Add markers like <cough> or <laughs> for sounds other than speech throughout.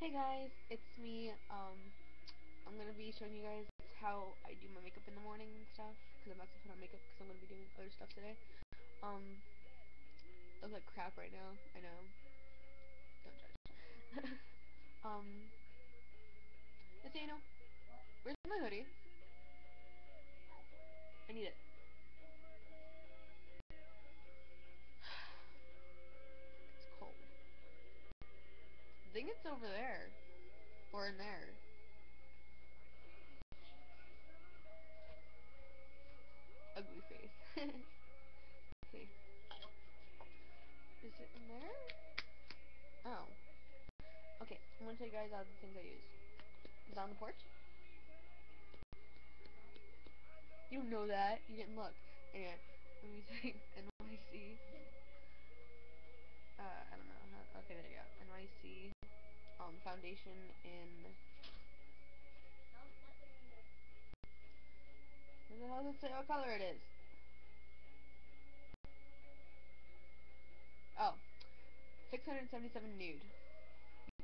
Hey guys, it's me. Um, I'm gonna be showing you guys how I do my makeup in the morning and stuff. Cause I'm about to put on makeup because I'm gonna be doing other stuff today. Um, I look like crap right now. I know. Don't judge. <laughs> um, Nathaniel, where's my hoodie? I need it. Think it's over there. Or in there. Ugly face. <laughs> see. Is it in there? Oh. Okay, I'm gonna tell you guys all the things I use. Is it on the porch? You don't know that. You didn't look. Anyway, let me say <laughs> NYC. Uh, I don't know. Okay, there you go. NYC. Um, foundation in. What the does it say what color it is? Oh, 677 nude.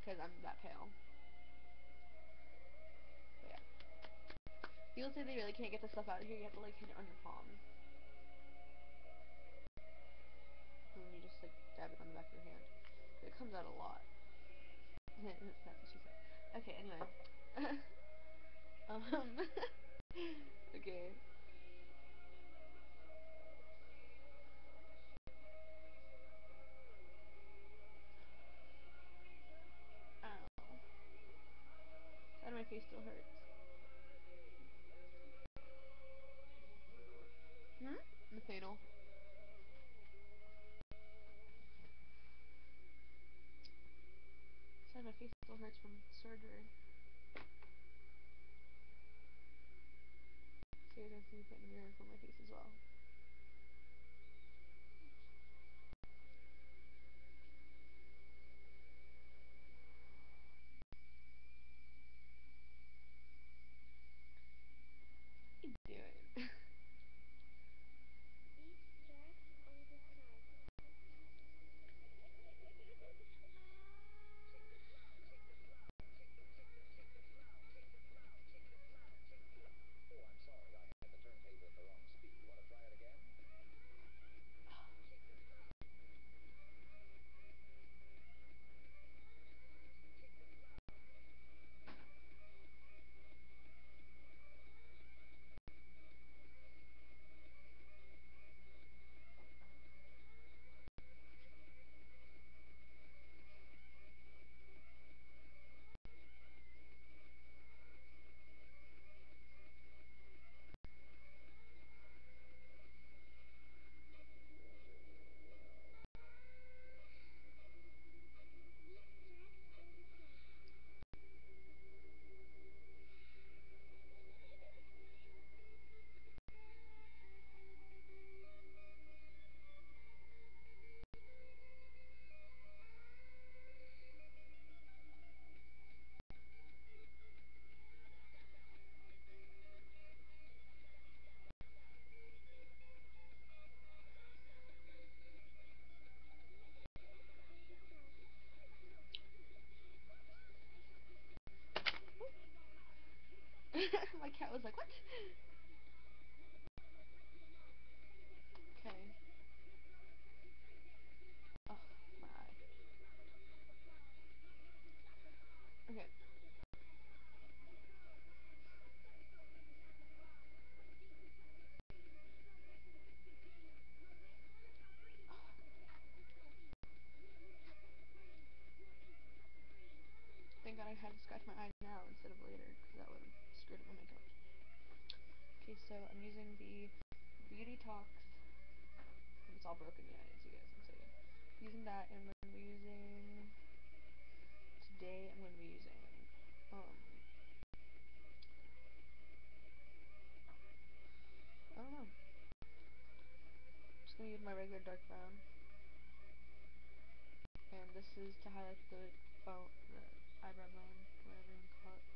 Because I'm that pale. But yeah. People say they really can't get the stuff out of here. You have to like hit it on your palm. And you just like dab it on the back of your hand. It comes out a lot. That's what she said. Okay, anyway. <laughs> um. <laughs> okay. Ow. Side of my face still hurts. Hmm? Nathaniel. Side of my face still hurts from surgery. So you're gonna see put in a mirror for my face as well. What are you doing? <laughs> my cat was like, what? Okay. Oh, my. Okay. Thank God I had to scratch my eye now instead of later, because that would have screwed up my makeup. Okay, so I'm using the Beauty Talks. It's all broken yet, as you guys can see. Using that, and I'm going to be using. Today, I'm going to be using. Um. I don't know. I'm just to use my regular dark brown. And this is to highlight the the eyebrow bone, whatever you want to call it.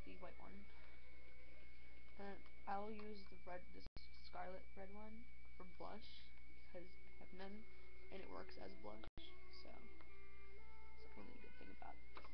It's the white one. And I'll use the red, this scarlet red one for blush because I have none and it works as blush. So, it's the only good thing about best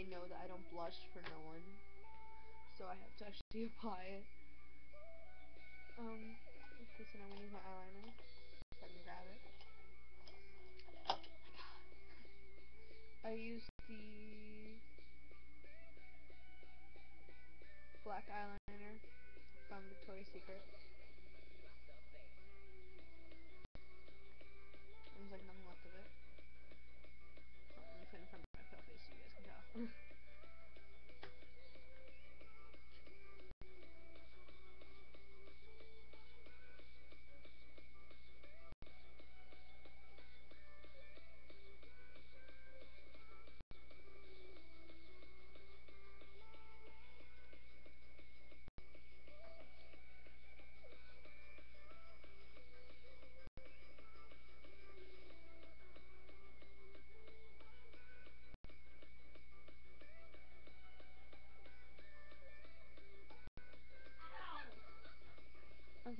they know that I don't blush for no one. So I have to actually <laughs> apply it. Um, listen, I'm gonna use my eyeliner so I can grab it. I use the black eyeliner from Victoria's Secret. There's like nothing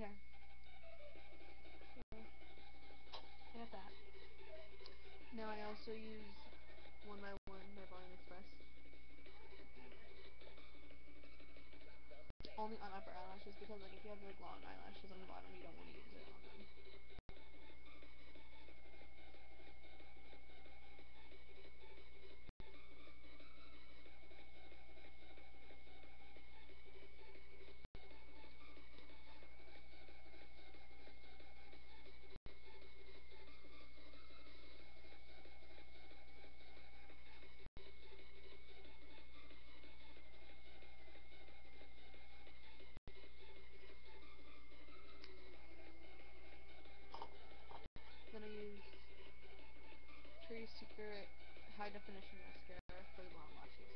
okay. So, I got that. Now I also use One by One by Volume Express. Only on upper eyelashes because like if you have like long eyelashes on the bottom you don't want to use it on them. Then I use Victoria's Secret High Definition Mascara for the long lashes.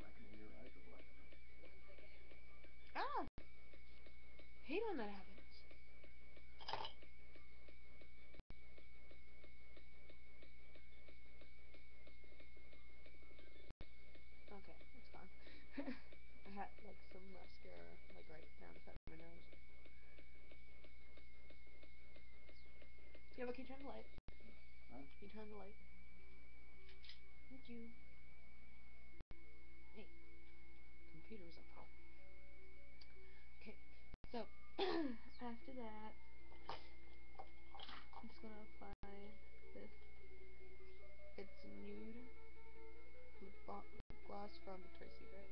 Blackening your eyes or blackening? Ah! Hate when that happens. Okay, it's gone. I had like some mascara like right down the side of my nose. Yeah, but can you turn the light? Huh? Can you turn the light? Thank you. Hey. Computer's a pro. Okay, so <clears throat> after that I'm just gonna apply this. It's nude lip, gloss from Tracy Secret.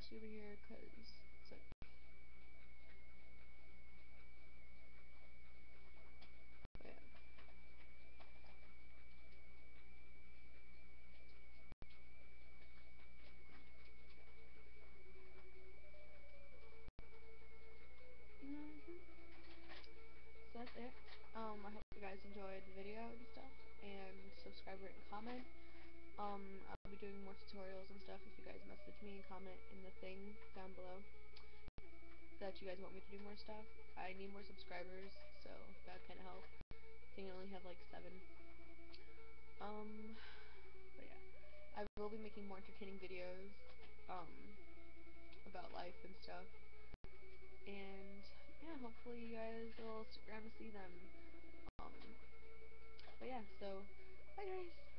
Let's over here, cause it's like. Mhm. So that's it. Um, I hope you guys enjoyed the video and stuff, and subscribe, rate, and comment. Um, I'll be doing more tutorials and stuff if you guys message me and comment in the thing down below that you guys want me to do more stuff. I need more subscribers, so that can help. I think I only have like seven. Um, but yeah. I will be making more entertaining videos, um, about life and stuff. And yeah, hopefully you guys will stick around to see them. Um, but yeah, so bye guys.